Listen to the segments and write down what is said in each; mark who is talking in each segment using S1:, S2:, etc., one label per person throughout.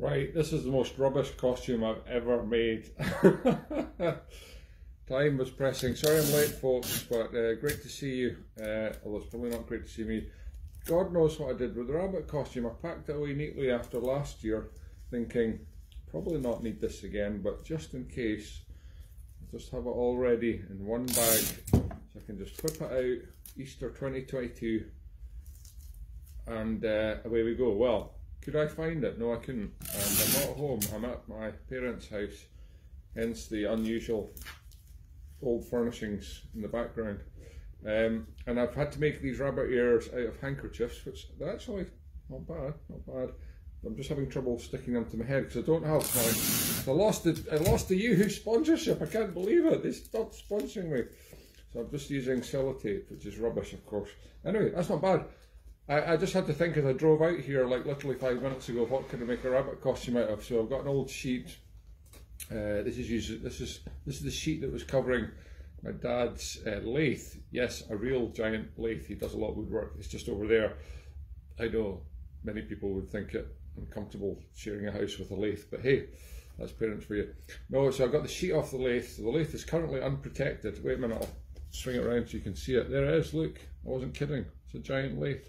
S1: Right, this is the most rubbish costume I've ever made. Time was pressing. Sorry I'm late, folks, but uh, great to see you. Uh, although it's probably not great to see me. God knows what I did with the rabbit costume. I packed it away neatly after last year, thinking probably not need this again, but just in case, I'll just have it all ready in one bag, so I can just whip it out. Easter 2022, and uh, away we go. Well, could I find it? No, I couldn't. And I'm not home. I'm at my parents' house, hence the unusual old furnishings in the background. Um, and I've had to make these rabbit ears out of handkerchiefs, which are actually not bad, not bad. I'm just having trouble sticking them to my head because I don't have. I lost the I lost the UHU sponsorship. I can't believe it. They stopped sponsoring me, so I'm just using sellotape, which is rubbish, of course. Anyway, that's not bad. I, I just had to think as I drove out here, like literally five minutes ago, what could I make a rabbit costume out of? So I've got an old sheet. Uh, this is used, this is this is the sheet that was covering my dad's uh, lathe. Yes, a real giant lathe. He does a lot of woodwork. It's just over there. I know many people would think it uncomfortable sharing a house with a lathe, but hey, that's parents for you. No, so I've got the sheet off the lathe. So The lathe is currently unprotected. Wait a minute, I'll swing it around so you can see it. There it is, look. I wasn't kidding. It's a giant lathe.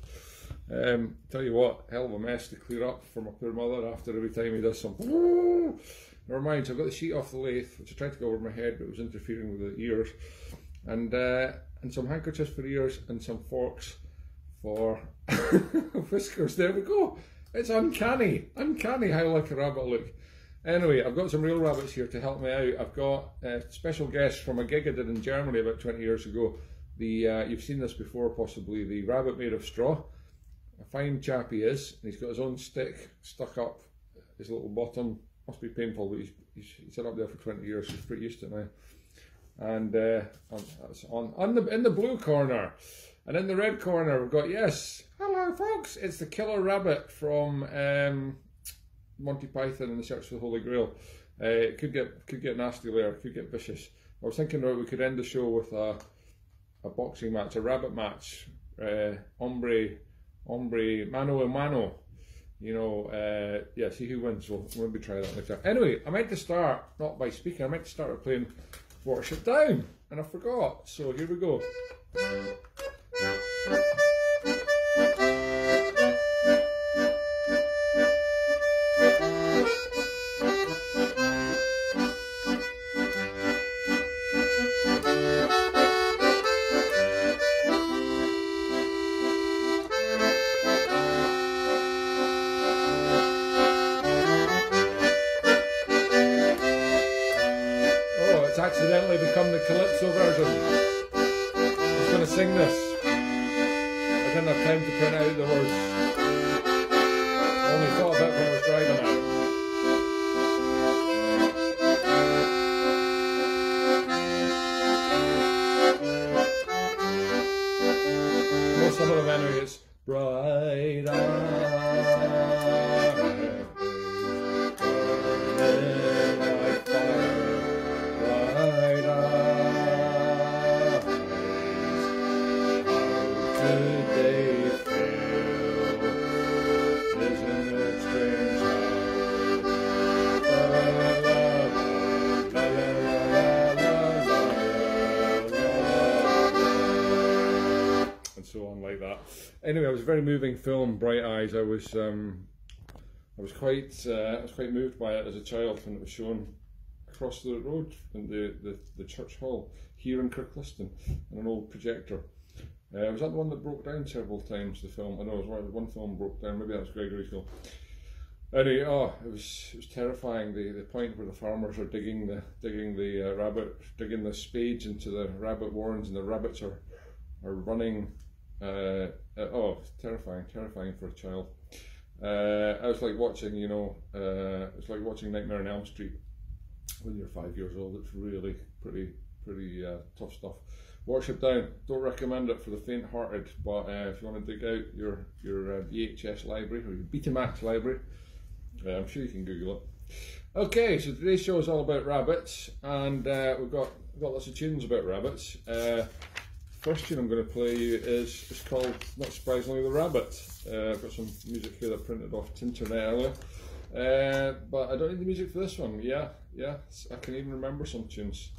S1: Um, tell you what, hell of a mess to clear up for my poor mother after every time he does something. Never mind, so I've got the sheet off the lathe, which I tried to go over my head, but it was interfering with the ears. And uh, and some handkerchiefs for ears and some forks for whiskers. There we go. It's uncanny. Uncanny how like a rabbit look. Anyway, I've got some real rabbits here to help me out. I've got a special guest from a gig I did in Germany about 20 years ago. The uh, You've seen this before, possibly, the rabbit made of straw. A fine chap he is, and he's got his own stick stuck up his little bottom. Must be painful, but he's, he's, he's up there for 20 years, he's pretty used to it now. And uh, on, on, on the, in the blue corner, and in the red corner, we've got, yes, hello folks, it's the killer rabbit from um, Monty Python and the Search for the Holy Grail. Uh, it could get could get nasty there, could get vicious. I was thinking we could end the show with a, a boxing match, a rabbit match, uh, hombre, hombre, mano a mano. You know, uh, yeah, see who wins. We'll maybe try that later. Anyway, I meant to start, not by speaking, I meant to start by playing Watership Down, and I forgot. So here we go. Anyway, it was a very moving film, Bright Eyes. I was um, I was quite uh, I was quite moved by it as a child when it was shown across the road in the, the, the church hall here in Kirkliston on an old projector. Uh, was that the one that broke down several times? The film I know it was one, film broke down. Maybe that was Gregory's film. Anyway, oh, it was it was terrifying. The the point where the farmers are digging the digging the uh, rabbit digging the spades into the rabbit warrens, and the rabbits are are running. Uh, uh, oh, terrifying, terrifying for a child. Uh, I was like watching, you know, uh, it's like watching Nightmare on Elm Street when you're five years old. It's really pretty, pretty uh, tough stuff. Watership Down. Don't recommend it for the faint-hearted, but uh, if you want to dig out your your uh, VHS library or your Betamax library, I'm sure you can Google it. Okay, so today's show is all about rabbits, and we've got we've got lots of tunes about rabbits. First tune I'm going to play you is it's called, not surprisingly, The Rabbit. Uh, I've got some music here that I printed off Tinternet earlier. Uh, but I don't need the music for this one. Yeah, yeah, I can even remember some tunes.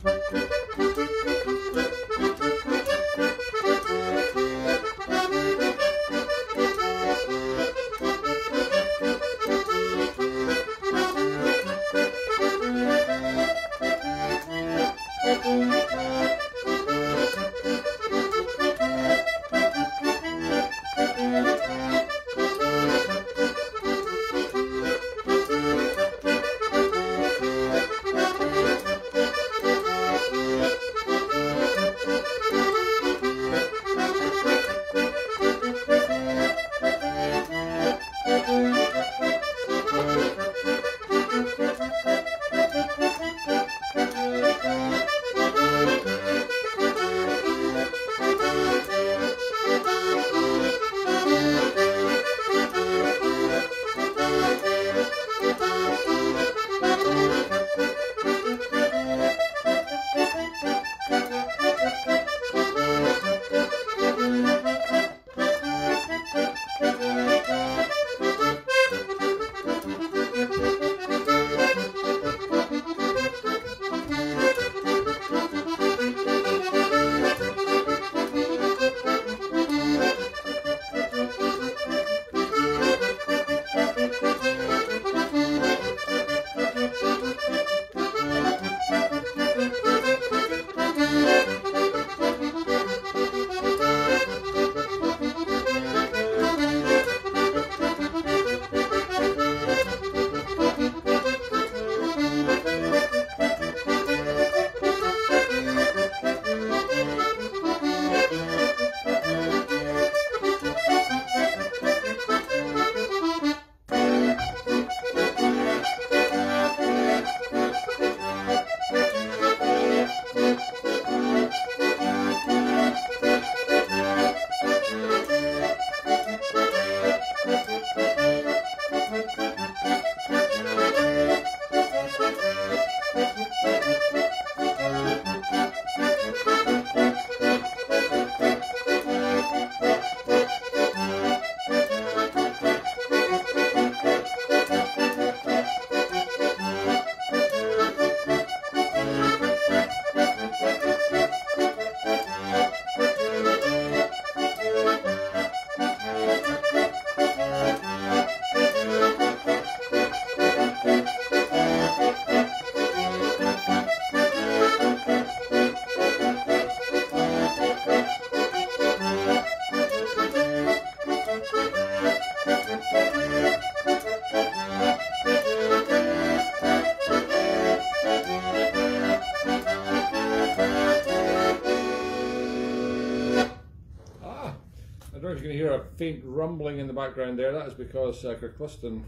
S1: Faint rumbling in the background there. That is because uh,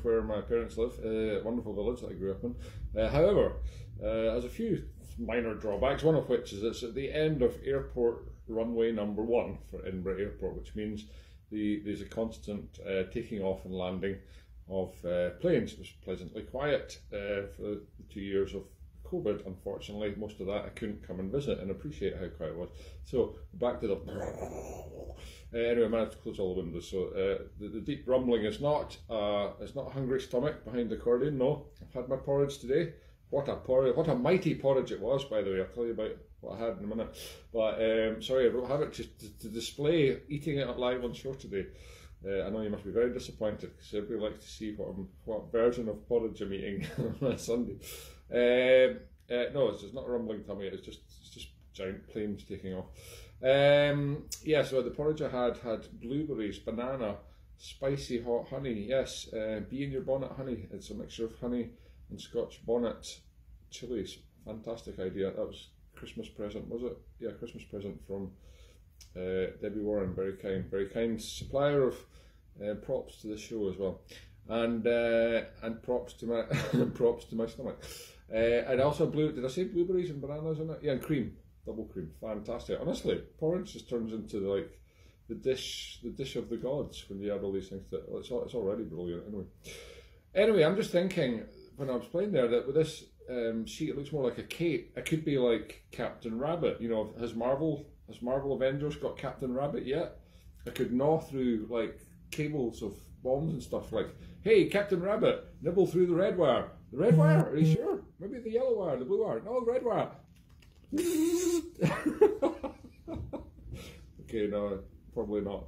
S1: where my parents live, a uh, wonderful village that I grew up in. Uh, however, uh, has a few minor drawbacks, one of which is it's at the end of airport runway number one for Edinburgh Airport, which means the, there's a constant uh, taking off and landing of uh, planes. It was pleasantly quiet uh, for the two years of COVID, unfortunately, most of that I couldn't come and visit and appreciate how quiet it was. So back to the. Anyway, I managed to close all the windows. So uh, the, the, deep rumbling is not uh, it's not a hungry stomach behind the accordion. No, I've had my porridge today. What a porridge! What a mighty porridge it was, by the way. I'll tell you about what I had in a minute. But um, sorry, I don't have it to, to, to display eating it live on show today. Uh, I know you must be very disappointed because everybody likes to see what, I'm, what version of porridge I'm eating on Sunday. Um, uh, no, it's, just not a rumbling tummy. It's just it's just giant planes taking off. Um, yeah, so the porridge I had had blueberries, banana, spicy hot honey. Yes, uh, in your bonnet honey. It's a mixture of honey and Scotch bonnet chilies. Fantastic idea. That was Christmas present, was it? Yeah, Christmas present from uh, Debbie Warren. Very kind, very kind supplier of uh, props to the show as well, and uh, and props to my props to my stomach. Uh, and also blue. Did I say blueberries and bananas in it? Yeah, and cream, double cream, fantastic. Honestly, porridge just turns into like the dish, the dish of the gods when you add all these things. It's all, it's already brilliant. Anyway, anyway, I'm just thinking when I was playing there that with this um, sheet, it looks more like a cape. It could be like Captain Rabbit. You know, has Marvel has Marvel Avengers got Captain Rabbit yet? I could gnaw through like cables of bombs and stuff like, "Hey, Captain Rabbit, nibble through the red wire." The red wire? Are you sure? Maybe the yellow wire, the blue wire. No, the red wire. Okay, no, probably not.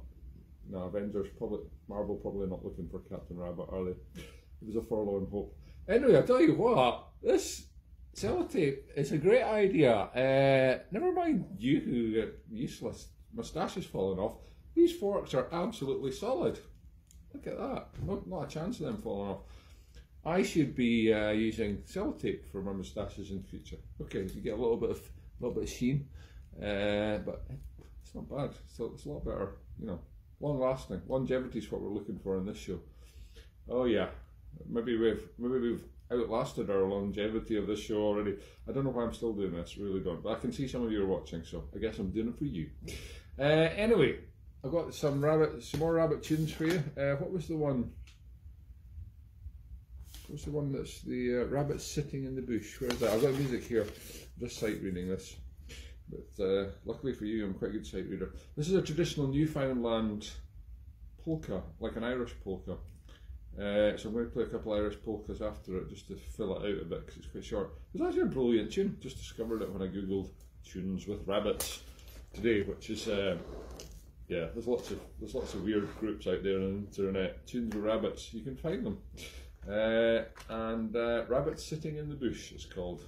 S1: No, Avengers probably Marvel probably not looking for Captain Rabbit, are they? It was a forlorn hope. Anyway, I tell you what, this sellotape is a great idea. Uh, never mind you who get useless moustaches falling off. These forks are absolutely solid. Look at that. Not, not a chance of them falling off. I should be uh, using sellotape for my moustaches in future. Okay, you get a little bit of a little bit of sheen, uh, but it's not bad. So it's a lot better, you know, long lasting. Longevity is what we're looking for in this show. Oh yeah, maybe we've maybe we've outlasted our longevity of this show already. I don't know why I'm still doing this, really don't. But I can see some of you are watching, so I guess I'm doing it for you. Uh, anyway, I've got some rabbit, some more rabbit tunes for you. Uh, what was the one? What's the one that's the uh, rabbit sitting in the bush? Where's that? I've got music here. Just sight reading this. But uh, luckily for you, I'm quite a good sight reader. This is a traditional Newfoundland polka, like an Irish polka. Uh, so I'm going to play a couple of Irish polkas after it just to fill it out a bit because it's quite short. It's actually a brilliant tune. Just discovered it when I googled tunes with rabbits today, which is uh, yeah. There's lots of there's lots of weird groups out there on the internet. Tunes with rabbits, you can find them. Uh, and uh, Rabbit Sitting in the Bush is called.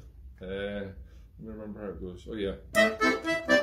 S1: Remember how it goes. Oh yeah.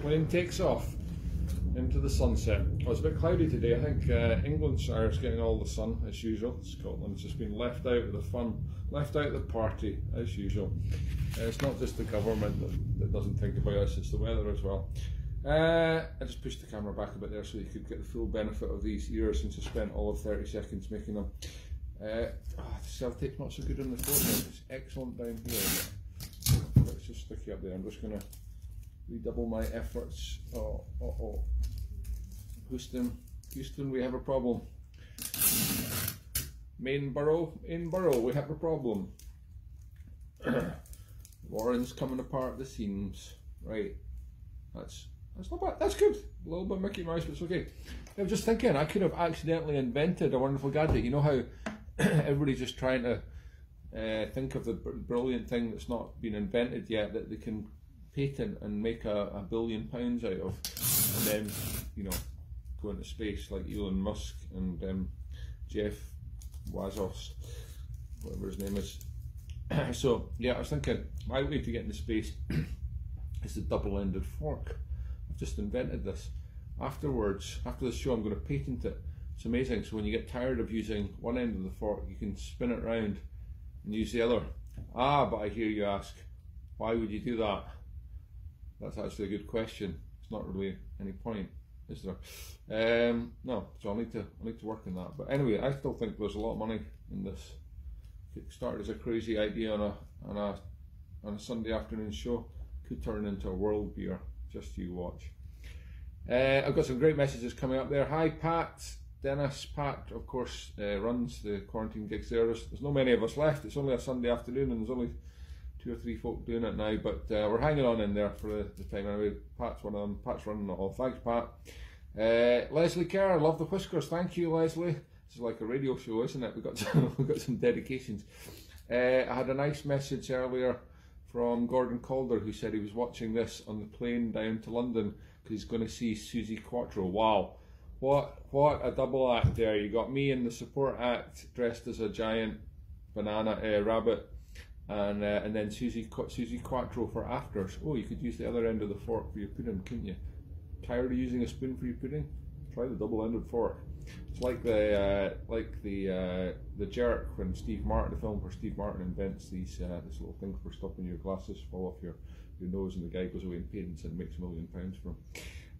S1: Plane takes off into the sunset. Oh, it's a bit cloudy today. I think uh, Englandshire is getting all the sun as usual. Scotland's just been left out of the fun, left out of the party as usual. Uh, it's not just the government that, that, doesn't think about us, it's the weather as well. Uh, I just pushed the camera back a bit there so you could get the full benefit of these ears since I spent all of 30 seconds making them. Uh, oh, the sellotape's not so good on the phone, it's excellent down here. Let's just stick it up there. I'm just going to redouble my efforts. Oh, oh, oh. Houston, Houston, we have a problem. Main borough, in borough, we have a problem. Warren's coming apart at the seams. Right, that's that's not bad. That's good. A little bit Mickey Mouse, but it's okay. I was just thinking, I could have accidentally invented a wonderful gadget. You know how everybody's just trying to uh, think of the brilliant thing that's not been invented yet that they can patent and make a, a billion pounds out of, and then you know go into space like Elon Musk and um, Jeff Wazos, whatever his name is. so yeah, I was thinking my way to get into space is the double-ended fork. I've just invented this. Afterwards, after the show, I'm going to patent it. It's amazing. So when you get tired of using one end of the fork, you can spin it around and use the other. Ah, but I hear you ask, why would you do that? That's actually a good question. It's not really any point, is there? Um, no, so I need to I need to work on that. But anyway, I still think there's a lot of money in this. It started as a crazy idea on a on a on a Sunday afternoon show, could turn into a world beer. Just you watch. Uh, I've got some great messages coming up there. Hi Pat, Dennis. Pat, of course, uh, runs the quarantine gigs there. There's, there's not many of us left. It's only a Sunday afternoon, and there's only two or three folk doing it now, but uh, we're hanging on in there for the, the, time anyway. Pat's one of them. Pat's running it all. Thanks, Pat. Uh, Leslie Kerr, love the whiskers. Thank you, Leslie. This is like a radio show, isn't it? We got some, we got some dedications. Uh, I had a nice message earlier from Gordon Calder who said he was watching this on the plane down to London because he's going to see Suzi Quatro. Wow, what what a double act there! You got me in the support act dressed as a giant banana uh, rabbit and uh, and then Susie Suzi Quatro for afters. Oh, you could use the other end of the fork for your pudding, couldn't you? Tired of using a spoon for your pudding? Try the double-ended fork. It's like the uh, like the uh, the jerk when Steve Martin, the film where Steve Martin invents these uh, this little thing for stopping your glasses fall off your your nose, and the guy goes away and paints and makes a million pounds from.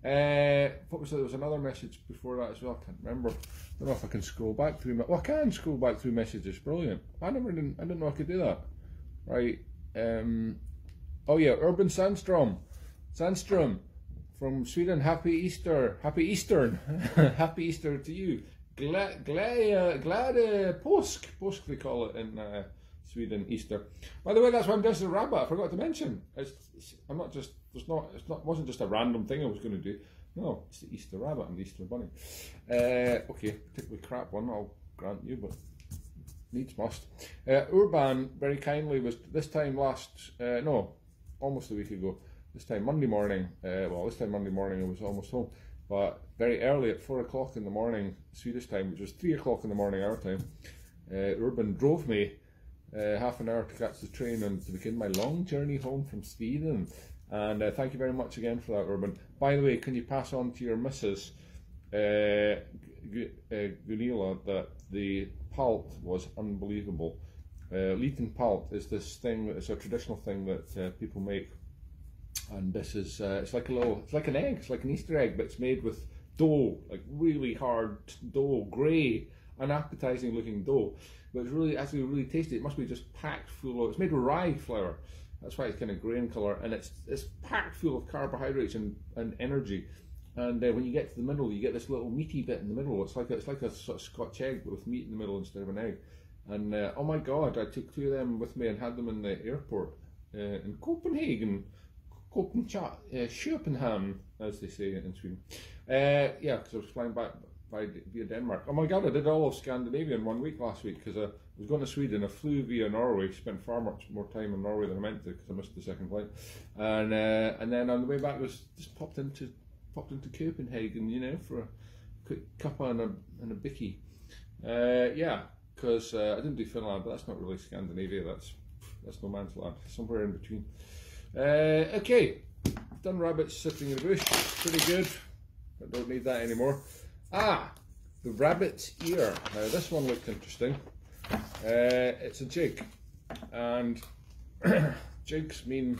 S1: Uh, what was there was another message before that as well. I can't remember. I don't know if I can scroll back through. My, well, I can scroll back through messages. Brilliant. I never didn't. I didn't know I could do that. Right. Um, oh yeah, Urban Sandstrom. Sandstrom from Sweden. Happy Easter. Happy Eastern. Happy Easter to you. Glad, glad, uh, glad uh, Påsk. Påsk they call it in uh, Sweden. Easter. By the way, that's why I'm dressed as a rabbit. I forgot to mention. It's, it's, I'm not just. It's not. It's not. Wasn't just a random thing I was going to do. No, it's the Easter rabbit and the Easter bunny. Uh, okay, particularly crap one. I'll grant you, but needs must. Uh, Urban very kindly was this time last, uh, no, almost a week ago. This time Monday morning. Uh, well, this time Monday morning I was almost home, but very early at four o'clock in the morning Swedish time, which was three o'clock in the morning our time. Uh, Urban drove me uh, half an hour to catch the train and to begin my long journey home from Sweden. And uh, thank you very much again for that, Urban. By the way, can you pass on to your missus, uh, Gunilla, that the palt was unbelievable. Uh, Liten palt is this thing. It's a traditional thing that uh, people make, and this is uh, it's like a little, it's like an egg, it's like an Easter egg, but it's made with dough, like really hard dough, grey, unappetizing looking dough. But it's really actually really tasty. It must be just packed full of. It's made with rye flour. That's why it's kind of grey in colour, and it's it's packed full of carbohydrates and, and energy. And uh, when you get to the middle, you get this little meaty bit in the middle. It's like a, it's like a sort of Scotch egg but with meat in the middle instead of an egg. And uh, oh my god, I took two of them with me and had them in the airport uh, in Copenhagen, Copenhagen, uh, as they say in Sweden. Uh, yeah, because I was flying back by via Denmark. Oh my god, I did all of Scandinavia in one week last week because I was going to Sweden. I flew via Norway, spent far much more time in Norway than I meant to because I missed the second flight. And uh, and then on the way back, was just popped into popped into Copenhagen, you know, for a quick cuppa and a, and a bicky. Uh, yeah, because uh, I didn't do Finland, but that's not really Scandinavia. That's that's no man's land. Somewhere in between. Uh, okay, done rabbits sitting in the bush. Pretty good. I don't need that anymore. Ah, the rabbit's ear. Now this one looked interesting. Uh, it's a jig, and jigs mean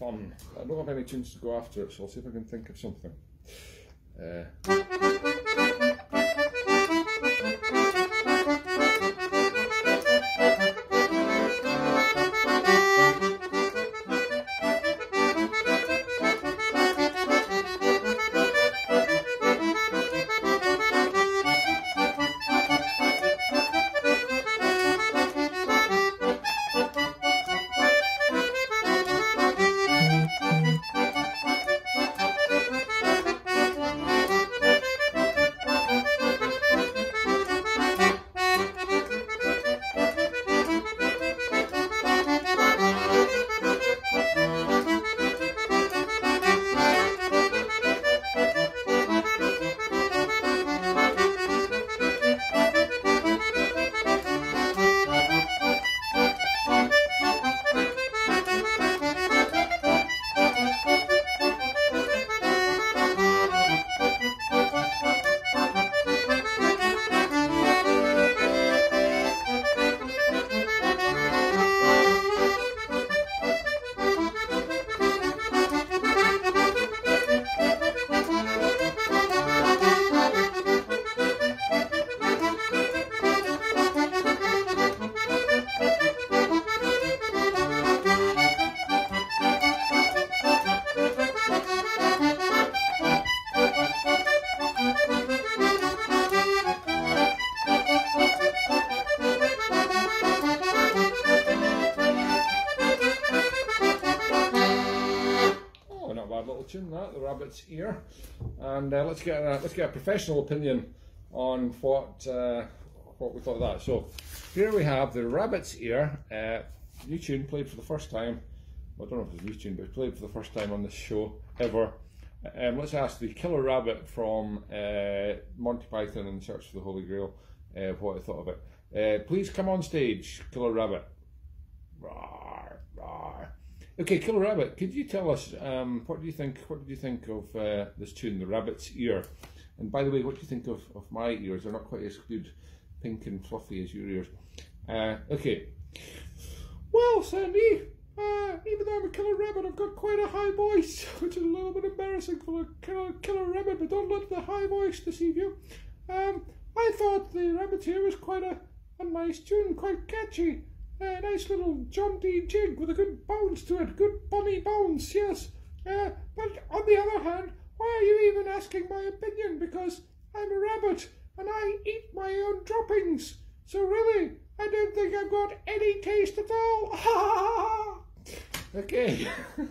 S1: fun. I don't have any tunes to go after it, so I'll see if I can think of something. Uh, And uh, let's get a, let's get a professional opinion on what uh, what we thought of that. So here we have the rabbit's ear, uh, new tune played for the first time. Well, I don't know if it's new tune, but played for the first time on this show ever. Um, let's ask the killer rabbit from uh, Monty Python in Search for the Holy Grail uh, what I thought of it. Uh, please come on stage, Killer Rabbit. Okay, Killer Rabbit, could you tell us um, what do you think? What did you think of uh, this tune, The Rabbit's Ear? And by the way, what do you think of, of my ears? They're not quite as good, pink and fluffy as your ears. Uh, okay. Well, Sandy, uh, even though I'm a killer rabbit, I've got quite a high voice, which is a little bit embarrassing for a killer, killer rabbit, but don't let the high voice deceive you. Um, I thought the rabbit's ear was quite a, a nice tune, quite catchy. A nice little jaunty jig with a good bounce to it, good bunny bounce, yes. Uh, but on the other hand, why are you even asking my opinion? Because I'm a rabbit and I eat my own droppings. So really, I don't think I've got any taste at all. okay.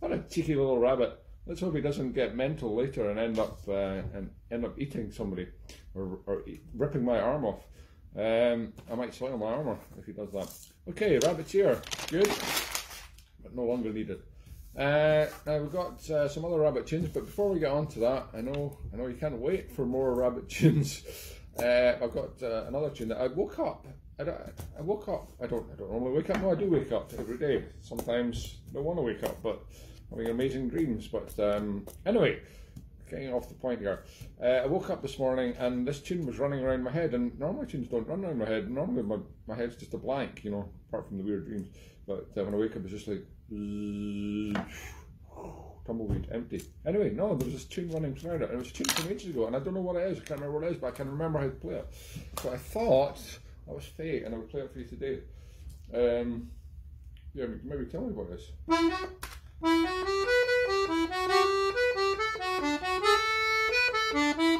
S1: what a cheeky little rabbit. Let's hope he doesn't get mental later and end up uh, and end up eating somebody or, or ripping my arm off. Um, I might soil my armour if he does that. Okay, rabbit's ear, good, but no longer needed. Uh, now we've got uh, some other rabbit tunes, but before we get on to that, I know I know you can't wait for more rabbit tunes. Uh, I've got uh, another tune that I woke up. I, I woke up. I don't. I don't normally wake up. No, I do wake up every day. Sometimes I don't want to wake up, but having amazing dreams. But um, anyway, getting off the point here. Uh, I woke up this morning and this tune was running around my head. And normally tunes don't run around my head. Normally my, my head's just a blank, you know, apart from the weird dreams. But uh, when I wake up, it's just like tumbleweed, empty. Anyway, no, there was this tune running throughout it. And it was a tune from ages ago, and I don't know what it is. I can't remember what it is, but I can remember how to play it. So I thought that was fate, and I would play it for you today. Um, yeah, maybe tell me what it is.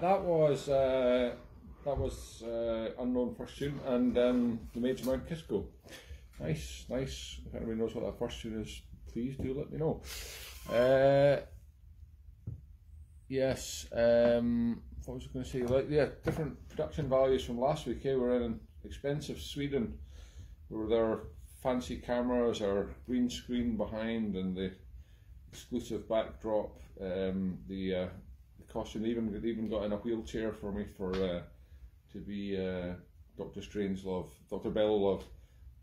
S1: That was uh, that was uh, unknown first tune, and um, the Major Mount Kisco. Nice, nice. If anybody knows what that first tune is, please do let me know. Uh, yes, um, what was I going to say? Like, yeah, different production values from last week. Yeah, we're in expensive Sweden, where there fancy cameras, our green screen behind, and the exclusive backdrop. Um, the, uh, the costume even even got in a wheelchair for me for uh, to be uh, Doctor Strangelove, Doctor Belolove.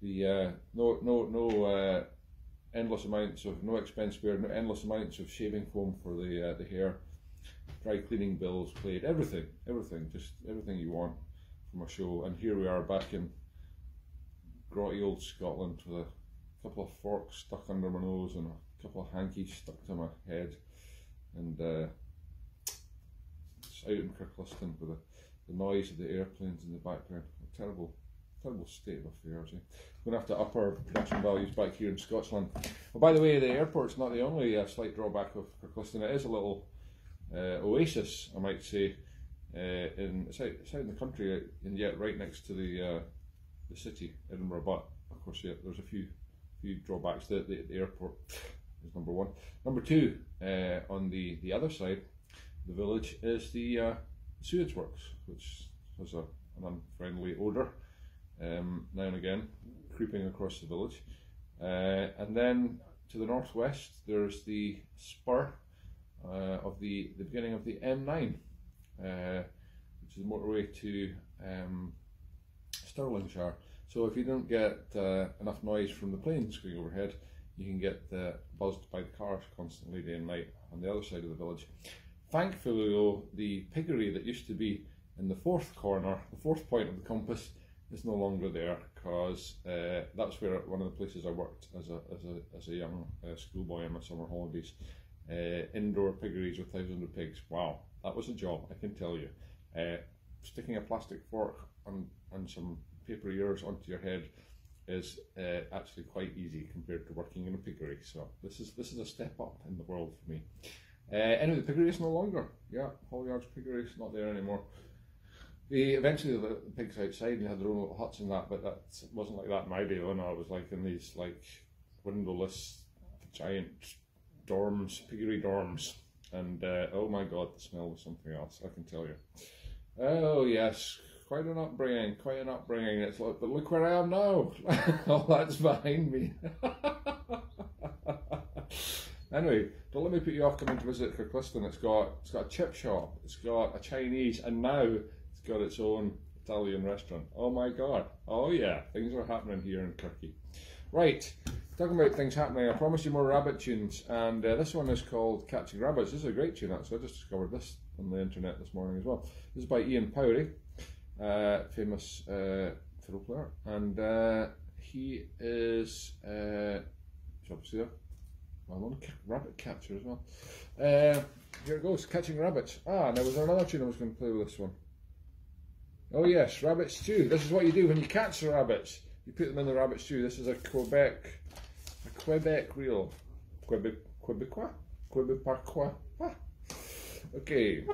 S1: The uh, no no no uh, endless amounts of no expense spared, no endless amounts of shaving foam for the uh, the hair, dry cleaning bills paid, everything, everything, just everything you want from a show. And here we are back in grotty old Scotland with a couple of forks stuck under my nose and a couple of hankies stuck to my head, and out in Kirkliston with the, the noise of the airplanes in the background. A terrible terrible state of affairs. Eh? We're going to have to up our production values back here in Scotland. Well, by the way, the airport's not the only uh, slight drawback of Kirkliston. It is a little uh, oasis, I might say, uh, in it's out, it's out in the country, uh, and yet right next to the uh, the city, Edinburgh. But of course, yeah, there's a few few drawbacks. The, the, the airport is number one. Number two, uh, on the the other side, the village is the sewage works, which has a, an unfriendly odour um, now and again, creeping across the village. Uh, and then to the northwest, there's the spur uh, of the, the beginning of the M9, uh, which is the motorway to um, Stirlingshire. So if you don't get uh, enough noise from the planes going overhead, you can get uh, buzzed by the cars constantly day and night on the other side of the village. Thankfully though, the piggery that used to be in the fourth corner, the fourth point of the compass, is no longer there because uh, that's where one of the places I worked as a, as a, as a young uh, schoolboy in my summer holidays. Uh, indoor piggeries with thousands of pigs. Wow, that was a job, I can tell you. Uh, sticking a plastic fork and, and some paper ears onto your head is uh, actually quite easy compared to working in a piggery. So this is this is a step up in the world for me. Uh, anyway, the piggery is no longer. Yeah, Hallyards piggery is not there anymore. They eventually the, pigs outside and they had their own little huts and that, but that wasn't like that in my day. No, it was like in these like windowless giant dorms, piggery dorms, and uh, oh my god, the smell was something else. I can tell you. Oh yes, quite an upbringing, quite an upbringing. It's like, but look where I am now. All that's behind me. anyway, don't let me put you off coming to visit Kirkliston. It's got it's got a chip shop, it's got a Chinese, and now it's got its own Italian restaurant. Oh my god. Oh yeah, things are happening here in Turkey. Right, talking about things happening, I promised you more rabbit tunes, and uh, this one is called Catching Rabbits. This is a great tune actually, I just discovered this on the internet this morning as well. This is by Ian Powrie, uh, famous uh, fiddle player, and uh, he is, uh, obviously there, well, rabbit catcher as well. Uh, here it goes, Catching Rabbits. Ah, now was there another tune I was going to play with this one? Oh yes, rabbit stew. This is what you do when you catch the rabbits. You put them in the rabbit stew. This is a Quebec, a Quebec reel. Quebec, Quebecois? Quebecois? Ah. Okay.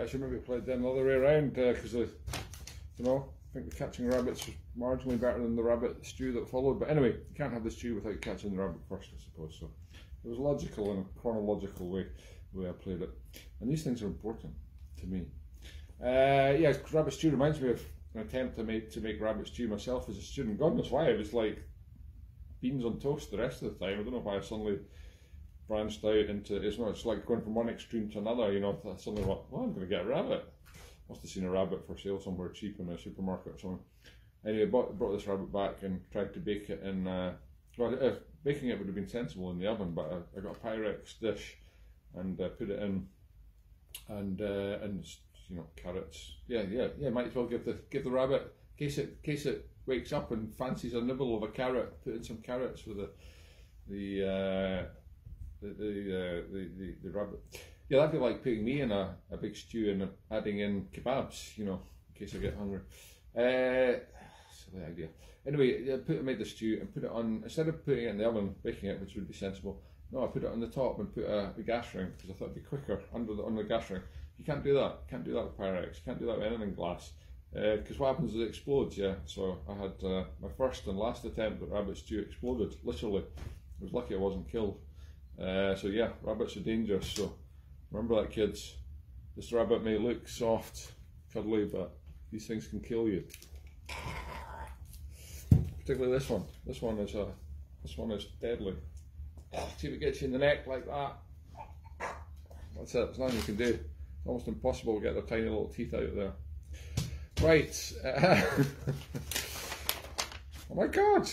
S1: Actually. Maybe play it then the other way around because uh, you know I think the catching rabbits was marginally better than the rabbit stew that followed. But anyway, you can't have the stew without catching the rabbit first, I suppose. So it was logical in a chronological way way I played it. And these things are important to me. Uh, yeah, rabbit stew reminds me of an attempt I made to make rabbit stew myself as a student. God knows why it was like beans on toast the rest of the time. I don't know why I suddenly branched out into it's not it's like going from one extreme to another. You know, suddenly went, well, I'm going to get a rabbit. Must have seen a rabbit for sale somewhere cheap in a supermarket or something. Anyway, bought, brought this rabbit back and tried to bake it in. Uh, well, baking it would have been sensible in the oven, but I, I got a Pyrex dish and uh, put it in, and uh, and you know carrots. Yeah, yeah, yeah. Might as well give the give the rabbit case it case it wakes up and fancies a nibble of a carrot. Put in some carrots for the the uh, the the, uh, the, the the rabbit. Yeah, that'd be like putting me in a, a big stew and adding in kebabs. You know, in case I get hungry. Uh, silly idea. Anyway, I put, I made the stew and put it on, instead of putting it in the oven, baking it, which would be sensible, no, I put it on the top and put a, a gas ring because I thought it'd be quicker under the, on the gas ring. You can't do that. You can't do that with Pyrex. You can't do that with anything glass. Because uh, what happens is it explodes, yeah. So I had uh, my first and last attempt at rabbit stew exploded, literally. I was lucky I wasn't killed. Uh, so yeah, rabbits are dangerous. So remember that, kids. This rabbit may look soft, cuddly, but these things can kill you. Particularly this one. This one is a. This one is deadly. See if it gets you in the neck like that. That's it. There's nothing you can do. It's almost impossible to get the tiny little teeth out of there. Right. Uh, oh my god!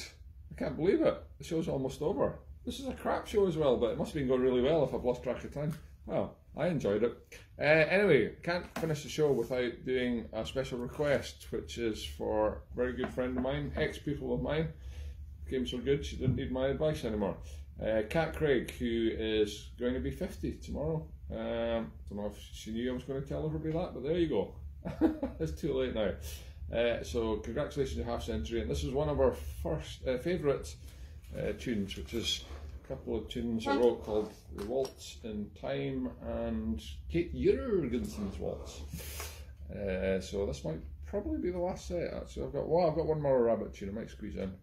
S1: I can't believe it. The show's almost over. This is a crap show as well, but it must have been going really well if I've lost track of time. Well, I enjoyed it. Uh, anyway, can't finish the show without doing a special request, which is for a very good friend of mine, ex-pupil of mine. Became so good she didn't need my advice anymore. Uh, Kat Craig, who is going to be 50 tomorrow. Um, don't know if she knew I was going to tell everybody that, but there you go. it's too late now. Uh, so congratulations to half century, and this is one of our first uh, favourite uh, tunes, which is a couple of tunes I wrote called "The Waltz in Time" and Kate Jurgensen's Waltz. Uh, so this might probably be the last set. Actually, I've got well, I've got one more rabbit tune. I might squeeze in.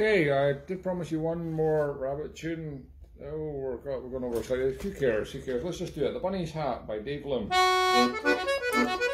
S1: Okay, I did promise you one more rabbit tune. Oh, we're, we're going over slightly. Who cares? Who cares? Let's just do it. The Bunny's Hat by Dave Lim.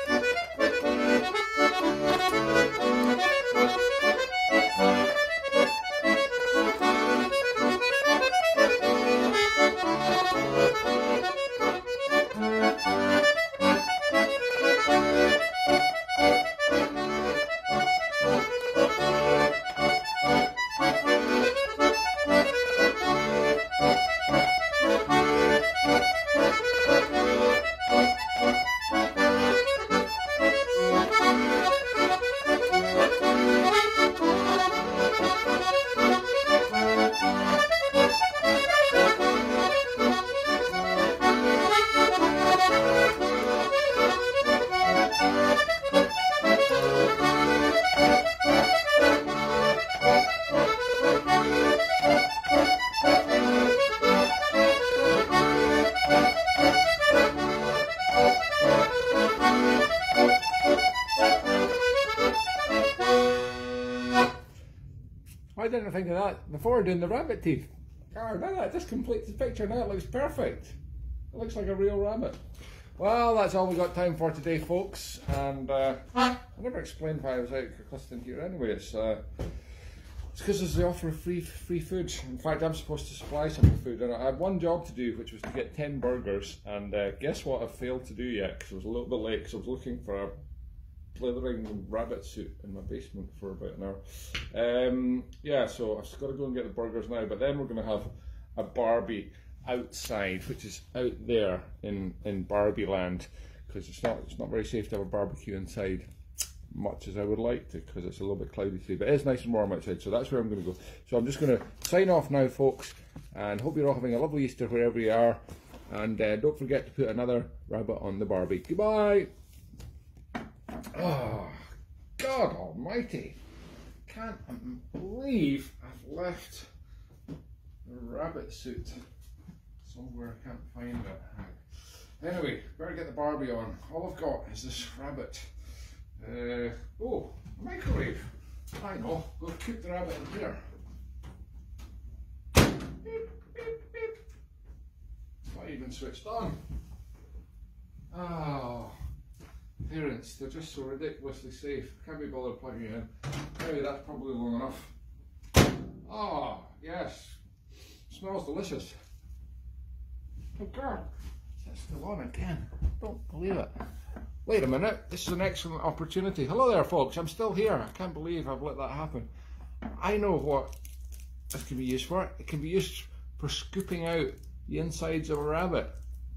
S1: I didn't of that before doing the rabbit teeth. Oh, now that just completes the picture. Now it looks perfect. It looks like a real rabbit. Well, that's all we got time for today, folks. And uh, I never explained why I was out Kirkliston here anyway. It's uh, it's because there's the offer of free free food. In fact, I'm supposed to supply some food, and I had one job to do, which was to get ten burgers. And uh, guess what? I failed to do yet because I was a little bit late because I was looking for a blithering rabbit suit in my basement for about an hour. Um, yeah, so I've just got to go and get the burgers now, but then we're going to have a Barbie outside, which is out there in, in Barbie land, because it's not, it's not very safe to have a barbecue inside much as I would like to because it's a little bit cloudy today, but it is nice and warm outside, so that's where I'm going to go. So I'm just going to sign off now, folks, and hope you're all having a lovely Easter wherever you are, and uh, don't forget to put another rabbit on the Barbie. Goodbye! Oh, God almighty. Can't believe I've left the rabbit suit somewhere. I can't find it. Anyway, better get the Barbie on. All I've got is this rabbit. Uh, oh, microwave. I know. Go keep the rabbit in here. Beep, beep, beep. Not even switched on. Oh. Parents, they're just so ridiculously safe. Can't be bothered plugging it in. Anyway, that's probably long enough. Ah, oh, yes. Smells delicious. Oh God, that's still on again. Don't believe it. Wait a minute, this is an excellent opportunity. Hello there folks, I'm still here. I can't believe I've let that happen. I know what this can be used for. It can be used for scooping out the insides of a rabbit.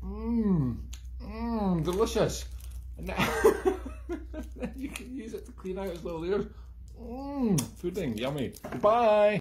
S1: Mmm, mmm, delicious. And then you can use it to clean out his little ears. Mmm, pudding, yummy. Goodbye.